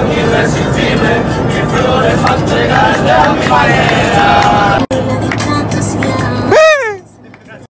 irresistible, mi flore fa grande a mi manera.